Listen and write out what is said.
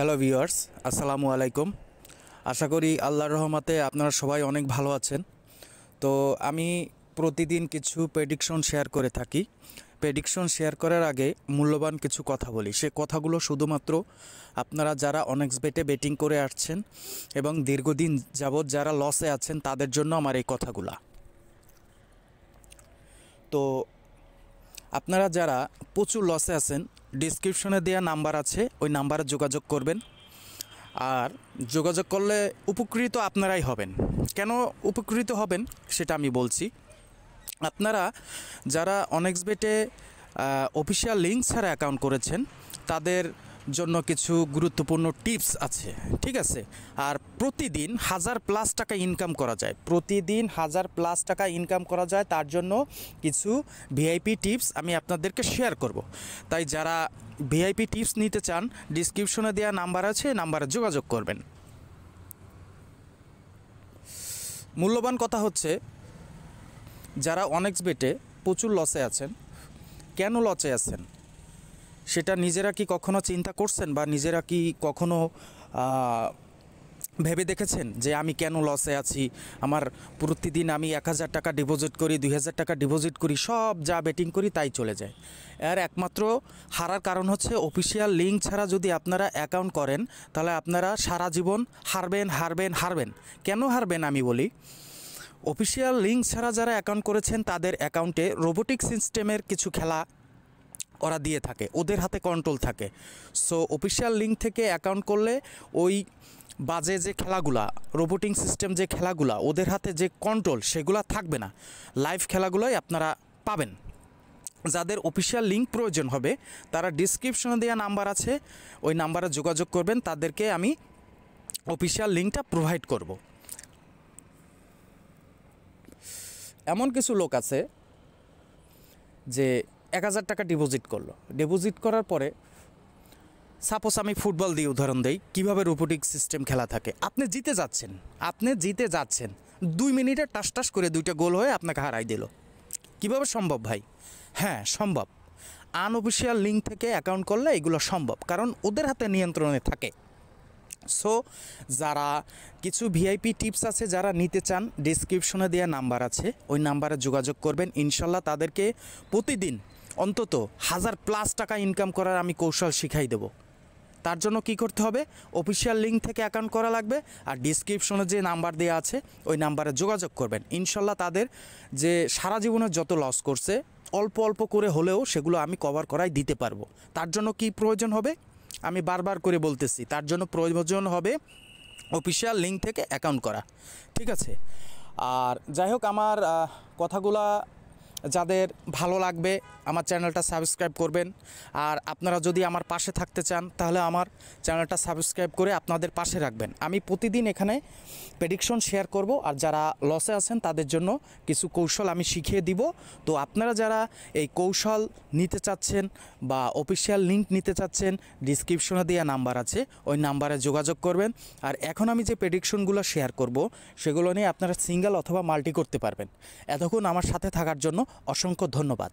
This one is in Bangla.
হ্যালো ভিউয়ার্স আসসালামু আলাইকুম আশা করি আল্লাহর রহমাতে আপনারা সবাই অনেক ভালো আছেন। তো আমি প্রতিদিন কিছু প্রেডিকশন শেয়ার করে থাকি। প্রেডিকশন শেয়ার করার আগে মূল্যবান কিছু কথা বলি। সে কথাগুলো শুধুমাত্র আপনারা যারা অনেক্স বেটে বেটিং করে আসছেন এবং দীর্ঘদিন যাবৎ যারা লসে আছেন, তাদের জন্য আমার এই কথাগুলা। তো আপনারা যারা প্রচুর লসে আছেন ডিসক্রিপশনে দেওয়া নাম্বার আছে, ওই নাম্বারে যোগাযোগ করবেন। আর যোগাযোগ করলে উপকৃত আপনারাই হবেন। কেন উপকৃত হবেন, সেটা আমি বলছি। আপনারা যারা অনেক্স বেটে অফিসিয়াল লিঙ্ক ছাড়া অ্যাকাউন্ট করেছেন, তাদের জন্য কিছু গুরুত্বপূর্ণ টিপস আছে, ঠিক আছে? আর প্রতিদিন হাজার প্লাস টাকা ইনকাম করা যায়। প্রতিদিন হাজার প্লাস টাকা ইনকাম করা যায়, তার জন্য কিছু ভিআইপি টিপস আমি আপনাদেরকে শেয়ার করব। তাই যারা ভিআইপি টিপস নিতে চান ডিসক্রিপশনে দেওয়া নাম্বার আছে নাম্বারে যোগাযোগ করবেন। মূল্যবান কথা হচ্ছে, যারা অনেক্স বেটে প্রচুর লসে আছেন, কেন লসে আছেন? সেটা নিজেরা কি কখনো চিন্তা করছেন বা নিজেরা কি কখনো ভেবে দেখেছেন যে আমি কেন লসে আছি? আমার প্রতিদিন আমি এক হাজার টাকা ডিপোজিট করি, দুই হাজার টাকা ডিপোজিট করি, সব যা বেটিং করি তাই চলে যায়। এর একমাত্র হারার কারণ হচ্ছে অফিসিয়াল লিঙ্ক ছাড়া যদি আপনারা অ্যাকাউন্ট করেন, তাহলে আপনারা সারা জীবন হারবেন হারবেন হারবেন। কেন হারবেন আমি বলি? অফিসিয়াল লিঙ্ক ছাড়া যারা অ্যাকাউন্ট করেছেন, তাদের অ্যাকাউন্টে রোবোটিক সিস্টেমের কিছু খেলা ওরা দিয়ে থাকে, ওদের হাতে কন্ট্রোল থাকে। সো অফিসিয়াল লিঙ্ক থেকে অ্যাকাউন্ট করলে ওই বাজে যে খেলাগুলা রোবোটিং সিস্টেম যে খেলাগুলা, ওদের হাতে যে কন্ট্রোল সেগুলা থাকবে না। লাইভ খেলাগুলোই আপনারা পাবেন। যাদের অফিসিয়াল লিঙ্ক প্রয়োজন হবে, তারা ডিসক্রিপশনে দেওয়া নাম্বার আছে, ওই নাম্বারে যোগাযোগ করবেন, তাদেরকে আমি অফিসিয়াল লিঙ্কটা প্রোভাইড করব। এমন কিছু লোক আছে যে এক হাজার টাকা ডিপোজিট করল। ডিপোজিট করার পরে সাপোজ আমি ফুটবল দিয়ে উদাহরণ দেই, কীভাবে রোবোটিক সিস্টেম খেলা থাকে? আপনি জিতে যাচ্ছেন, আপনি জিতে যাচ্ছেন, দুই মিনিটে টাস টাস করে দুইটা গোল হয়ে আপনাকে হারাই দিল। কীভাবে সম্ভব ভাই? হ্যাঁ সম্ভব। আনঅফিসিয়াল লিঙ্ক থেকে অ্যাকাউন্ট করলে এগুলো সম্ভব, কারণ ওদের হাতে নিয়ন্ত্রণে থাকে। সো যারা কিছু ভিআইপি টিপস আছে, যারা নিতে চান ডিসক্রিপশনে দেওয়া নাম্বার আছে, ওই নাম্বারে যোগাযোগ করবেন। ইনশাল্লাহ তাদেরকে প্রতিদিন অন্তত হাজার প্লাস টাকা ইনকাম করার আমি কৌশল শিখাই দেবো। তার জন্য কি করতে হবে? অফিসিয়াল লিঙ্ক থেকে অ্যাকাউন্ট করা লাগবে আর ডিসক্রিপশনে যে নাম্বার দেওয়া আছে, ওই নাম্বারে যোগাযোগ করবেন। ইনশাল্লাহ তাদের যে সারা জীবনের যত লস করছে, অল্প অল্প করে হলেও সেগুলো আমি কভার করাই দিতে পারব। তার জন্য কি প্রয়োজন হবে? আমি বারবার করে বলতেছি, তার জন্য প্রয়োজন হবে অফিসিয়াল লিঙ্ক থেকে অ্যাকাউন্ট করা। ঠিক আছে? আর যাই হোক, আমার কথাগুলা যাদের ভালো লাগবে, আমার চ্যানেলটা সাবস্ক্রাইব করবেন। আর আপনারা যদি আমার পাশে থাকতে চান, তাহলে আমার চ্যানেলটা সাবস্ক্রাইব করে আপনাদের পাশে রাখবেন। আমি প্রতিদিন এখানে প্রেডিকশন শেয়ার করব, আর যারা লসে আছেন, তাদের জন্য কিছু কৌশল আমি শিখিয়ে দিব। তো আপনারা যারা এই কৌশল নিতে চাচ্ছেন বা অফিসিয়াল লিঙ্ক নিতে চাচ্ছেন ডিসক্রিপশনে দেওয়া নাম্বার আছে, ওই নাম্বারে যোগাযোগ করবেন। আর এখন আমি যে প্রেডিকশনগুলো শেয়ার করব, সেগুলো নিয়ে আপনারা সিঙ্গেল অথবা মাল্টি করতে পারবেন। এতক্ষণ আমার সাথে থাকার জন্য অসংখ্য ধন্যবাদ।